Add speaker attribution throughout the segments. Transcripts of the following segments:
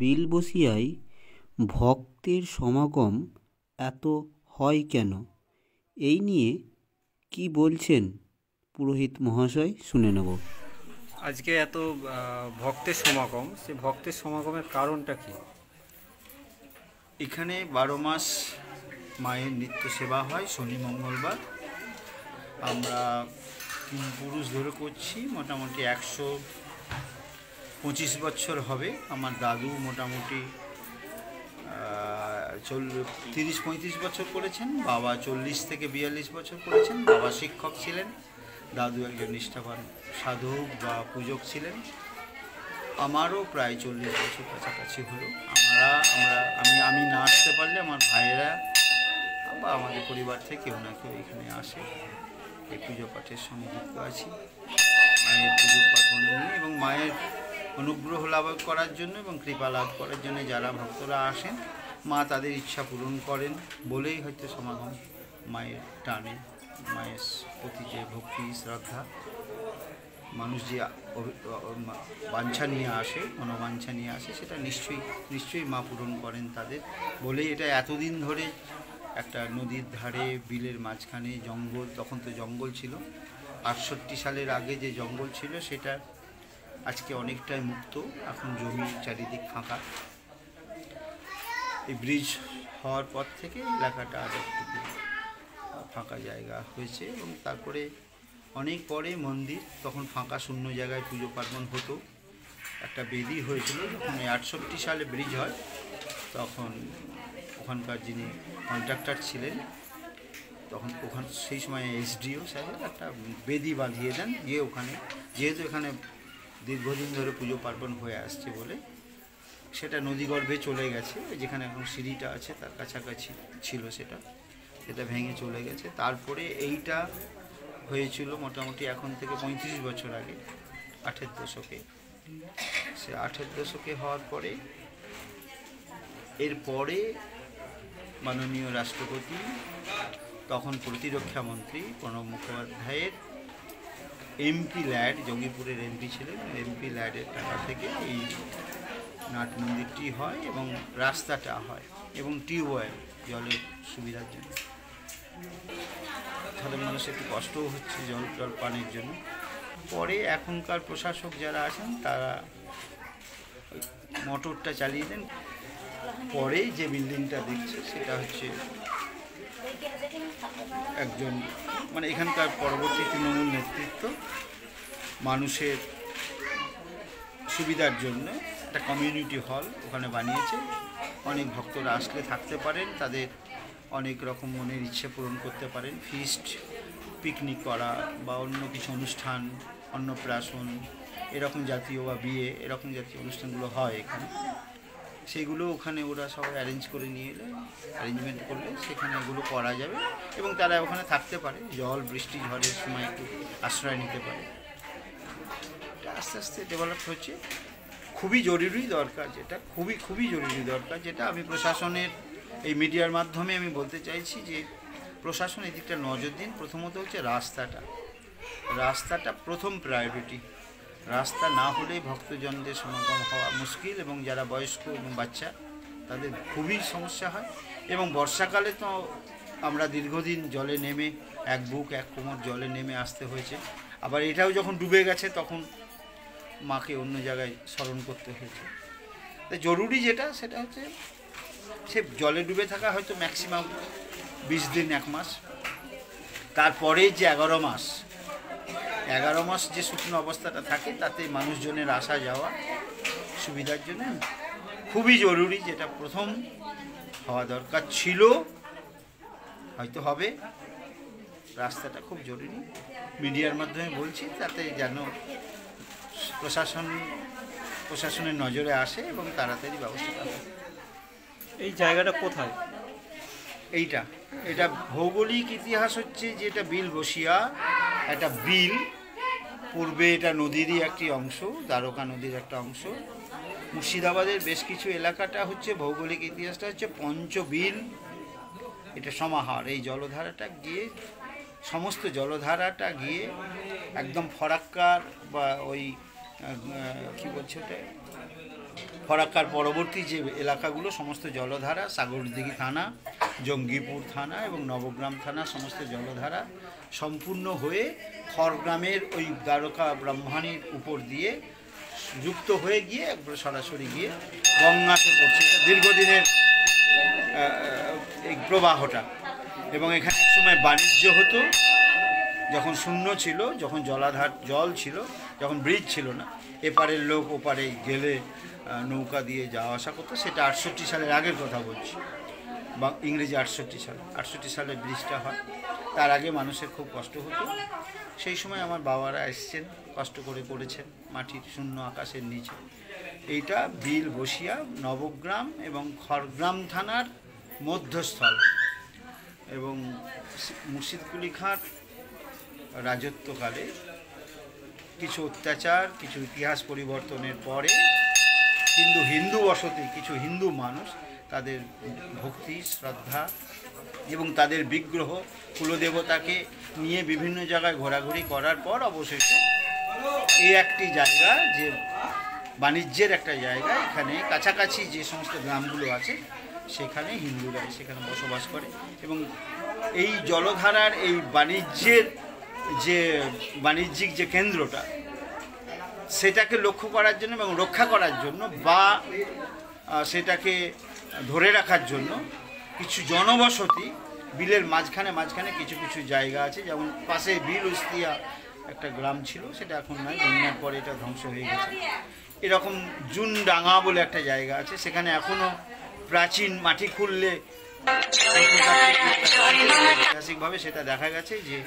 Speaker 1: বিলবসিয়ায় ভক্তের সমাগম এত হয় কেন? এই নিয়ে কি বলছেন পুরোহিত মহাশয়? শুনে নেব।
Speaker 2: আজকে এত ভক্তের সমাগম সে ভক্তের সমাগমের কারণটা কি?
Speaker 3: এখানে বারো মাস মায়ের নিত্য সেবা হয় শনি মঙ্গলবার। আমরা তিন পুরুষ ধরে করছি মোটামুটি একশো পঁচিশ বছর হবে, আমার দাদু মোটামুটি চল, তিরিশ পঁয়ত্রিশ বছর করেছেন, বাবা চল্লিশ থেকে বিয়াল্লিশ বছর করেছেন, বাবা শিক্ষক ছিলেন, দাদু একজন নিষ্ঠাবান সাধক বা পূজক ছিলেন। আমারও প্রায় চল্লিশ বছর কাছাকাছি হলো। আমরা আমরা, আমি আমি না আসতে পারলে আমার ভাইয়েরা বা আমাদের পরিবার থেকে কেউ না কেউ এখানে আসে। এই পুজো পাঠের সঙ্গে যুক্ত আছি। মায়ের পুজো পার্বণ নিয়ে এবং মায়ের অনুগ্রহ লাভ করার জন্য এবং কৃপা লাভ করার জন্য যারা ভক্তরা আসেন, মা তাদের ইচ্ছা পূরণ করেন বলেই হয়তো সমাগম মায়ের টানে। মায়ের প্রতি যে ভক্তি, শ্রদ্ধা, মানুষ যে বাঞ্ছা নিয়ে আসে, মনোবাঞ্ছা নিয়ে আসে, সেটা নিশ্চয়ই নিশ্চয়ই মা পূরণ করেন তাদের বলেই এটা এতদিন ধরে একটা নদীর ধারে, বিলের মাঝখানে জঙ্গল, তখন তো জঙ্গল ছিল। আটষট্টি সালের আগে যে জঙ্গল ছিল সেটা আজকে অনেকটাই মুক্ত, এখন জমি চারিদিক ফাঁকা। এই ব্রিজ হওয়ার পর থেকে এলাকাটা আর একটু ফাঁকা জায়গা হয়েছে এবং তারপরে অনেক পরে মন্দির, তখন ফাঁকা শূন্য জায়গায় পুজো পার্বণ হতো। একটা বেদি হয়েছিল, যখন আটষট্টি সালে ব্রিজ হয়, তখন ওখানকার যিনি কন্ট্রাক্টর ছিলেন, তখন ওখান, সেই সময় এসডিও সাহেব একটা বেদি বাঁধিয়ে দেন দিয়ে ওখানে, যেহেতু এখানে দীর্ঘদিন ধরে পুজো পার্বণ হয়ে আসছে বলে সেটা নদীগর্ভে চলে গেছে, যেখানে এখন সিঁড়িটা আছে, তার কাছাকাছি ছিল সেটা সেটা ভেঙে চলে গেছে। তারপরে এইটা হয়েছিল মোটামুটি এখন থেকে পঁয়ত্রিশ বছর আগে, আঠের দশকে। সে আঠের দশকে হওয়ার পরে এরপরে মাননীয় রাষ্ট্রপতি, তখন প্রতিরক্ষা মন্ত্রী প্রণব মুখোপাধ্যায়ের এমপি ল্যাড জঙ্গিপুরের এমপি ছিলেন। এমপি ল্যাডের টাকা থেকে এই নাট মন্দিরটি হয় এবং রাস্তাটা হয় এবং টিউবওয়েল, জলের সুবিধার জন্য। সাধারণ মানুষের একটু কষ্টও হচ্ছে জল জল পানের জন্য। পরে এখনকার প্রশাসক যারা আছেন, তারা মোটরটা চালিয়ে দেন। পরে যে বিল্ডিংটা দেখছে, সেটা হচ্ছে একজন মানে এখানকার পরবর্তী তৃণমূল নেতৃত্ব মানুষের সুবিধার জন্য একটা কমিউনিটি হল ওখানে বানিয়েছে। অনেক ভক্তরা আসলে থাকতে পারেন, তাদের অনেক রকম মনের ইচ্ছে পূরণ করতে পারেন। ফিস্ট পিকনিক করা বা অন্য কিছু অনুষ্ঠান, অন্নপ্রাশন, এরকম জাতীয় বা বিয়ে, এরকম জাতীয় অনুষ্ঠানগুলো হয় এখানে। সেগুলো ওখানে ওরা সবাই অ্যারেঞ্জ করে নিয়ে এলে অ্যারেঞ্জমেন্ট করলে সেখানে এগুলো করা যাবে এবং তারা ওখানে থাকতে পারে। জল, বৃষ্টি, ঝড়ের সময় একটু আশ্রয় নিতে পারে। আস্তে আস্তে ডেভেলপ হচ্ছে। খুবই জরুরি দরকার যেটা, খুবই খুবই জরুরি দরকার যেটা আমি প্রশাসনের এই মিডিয়ার মাধ্যমে আমি বলতে চাইছি যে প্রশাসন এদিকটা নজর দিন। প্রথমত হচ্ছে রাস্তাটা। রাস্তাটা প্রথম প্রায়োরিটি রাস্তা না হলেই ভক্তজনদের সমাগম হওয়া মুশকিল এবং যারা বয়স্ক এবং বাচ্চা, তাদের খুবই সমস্যা হয়। এবং বর্ষাকালে তো আমরা দীর্ঘদিন জলে নেমে, এক বুক, এক কোমর জলে নেমে আসতে হয়েছে। আবার এটাও যখন ডুবে গেছে, তখন মাকে অন্য জায়গায় স্মরণ করতে হয়েছে। তাই জরুরি যেটা, সেটা হচ্ছে সে জলে ডুবে থাকা হয়তো ম্যাক্সিমাম বিশ দিন, এক মাস। তারপরে যে এগারো মাস এগারো মাস যে শুকনো অবস্থাটা থাকে তাতে মানুষজনের আসা যাওয়া সুবিধার জন্য খুবই জরুরি যেটা প্রথম হওয়া দরকার ছিল। হয়তো হবে। রাস্তাটা খুব জরুরি। মিডিয়ার মাধ্যমে বলছি তাতে যেন প্রশাসন প্রশাসনের নজরে আসে এবং তাড়াতাড়ি ব্যবস্থা
Speaker 2: এই জায়গাটা কোথায়?
Speaker 3: এইটা। এটা ভৌগোলিক ইতিহাস হচ্ছে যে এটা বিল বসিয়া একটা বিল পূর্বে এটা নদীরই একটি অংশ, দ্বারকা নদীর একটা অংশ। মুর্শিদাবাদের বেশ কিছু এলাকাটা হচ্ছে, ভৌগোলিক ইতিহাসটা হচ্ছে পঞ্চবিল। এটা সমাহার, এই জলধারাটা গিয়ে, সমস্ত জলধারাটা গিয়ে একদম ফরাক্কার বা ওই কি বলছে ওটা? ফরাক্কার পরবর্তী যে এলাকাগুলো, সমস্ত জলধারা, সাগরদিঘি থানা জঙ্গিপুর থানা এবং নবগ্রাম থানা, সমস্ত জলধারা সম্পূর্ণ হয়ে খড়গ্রামের ওই দ্বারকা ব্রহ্মাণীর উপর দিয়ে যুক্ত হয়ে গিয়ে একবার সরাসরি গিয়ে গঙ্গাতে পড়ছে। দীর্ঘদিনের এই প্রবাহটা। এবং এখানে একসময় বাণিজ্য হতো। যখন শূন্য ছিল, যখন জলাধার, জল ছিল, যখন ব্রিজ ছিল না, এপারের লোক ওপারে গেলে নৌকা দিয়ে যাওয়া আসা করতো। সেটা আটষট্টি সালের আগের কথা বলছি। বা ইংরেজি আটষট্টি সাল, আটষট্টি সালে ব্রিজটা হয়। তার আগে মানুষের খুব কষ্ট হতো। সেই সময় আমার বাবারা এসছেন, কষ্ট করে করেছেন মাটির শূন্য আকাশের নিচে। এইটা বিল বসিয়া নবগ্রাম এবং খড়গ্রাম থানার মধ্যস্থল এবং মুর্শিদকুলি খাঁর রাজত্বকালে কিছু অত্যাচার, কিছু ইতিহাস পরিবর্তনের পরে কিন্তু হিন্দু বসতি, কিছু হিন্দু মানুষ তাদের ভক্তি, শ্রদ্ধা এবং তাদের বিগ্রহ কুলদেবতাকে নিয়ে বিভিন্ন জায়গায় ঘোরাঘুরি করার পর অবশেষে এই একটি জায়গা যে বাণিজ্যের একটা জায়গা, এখানে কাছাকাছি যে সমস্ত গ্রামগুলো আছে, সেখানে হিন্দুরা সেখানে বসবাস করে এবং এই জলধারার এই বাণিজ্যের যে বাণিজ্যিক যে কেন্দ্রটা, সেটাকে লক্ষ্য করার জন্য এবং রক্ষা করার জন্য বা সেটাকে ধরে রাখার জন্য কিছু জনবসতি, বিলের মাঝখানে মাঝখানে কিছু কিছু জায়গা আছে, যেমন পাশে বিল উস্তিয়া একটা গ্রাম ছিল, সেটা এখন নয় বন্যার পরে এটা ধ্বংস হয়ে গেছে। এরকম জুনডাঙ্গা বলে একটা জায়গা আছে, সেখানে এখনও প্রাচীন মাটি খুললে ঐতিহাসিকভাবে সেটা দেখা গেছে যে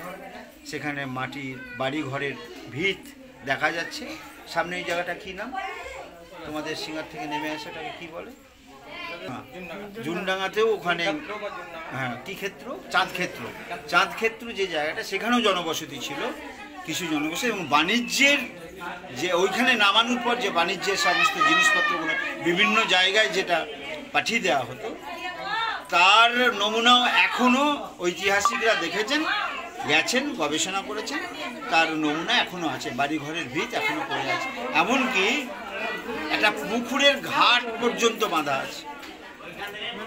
Speaker 3: সেখানে মাটির বাড়ি ঘরের ভিত দেখা যাচ্ছে। সামনে এই জায়গাটা কী নাম? তোমাদের সিঙ্গার থেকে নেমে আসে ওটাকে কি বলে? জুনডাঙ্গাতেও ওখানে হ্যাঁ কি ক্ষেত্র? চাঁদ ক্ষেত্র চাঁদ ক্ষেত্র যে জায়গাটা, সেখানেও জনবসতি ছিল, কিছু জনবসতি, এবং বাণিজ্যের যে, ওইখানে নামানোর পর যে বাণিজ্যের সমস্ত জিনিসপত্রগুলো, বিভিন্ন জায়গায় যেটা পাঠিয়ে দেওয়া হতো, তার নমুনাও এখনও ঐতিহাসিকরা দেখেছেন, গেছেন, গবেষণা করেছেন, তার নমুনা এখনও আছে, বাড়িঘরের ভিত এখনও পড়ে আছে। এমনকি একটা পুকুরের ঘাট পর্যন্ত বাঁধা আছে।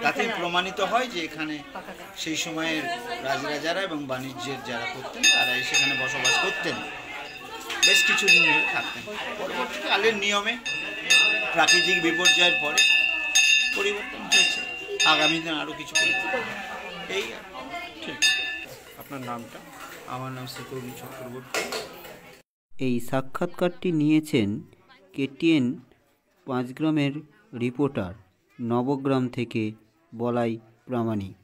Speaker 3: তাতেই প্রমাণিত হয় যে এখানে সেই সময়ের রাজরাজারা এবং বাণিজ্যের যারা করতেন তারা সেখানে বসবাস করতেন। বেশ কিছুদিন ধরে থাকতেন। পরবর্তীকালের নিয়মে প্রাকৃতিক বিপর্যয়ের পরে পরিবর্তন হয়েছে। আগামী দিন আরও কিছু এই
Speaker 2: ঠিক। আপনার নামটা?
Speaker 3: আমার নাম শ্রীকর্মী চক্রবর্তী।
Speaker 1: এই সাক্ষাৎকারটি নিয়েছেন কেটিএন পাঁচগ্রামের রিপোর্টার নবগ্রাম থেকে বলাই প্রামাণিক।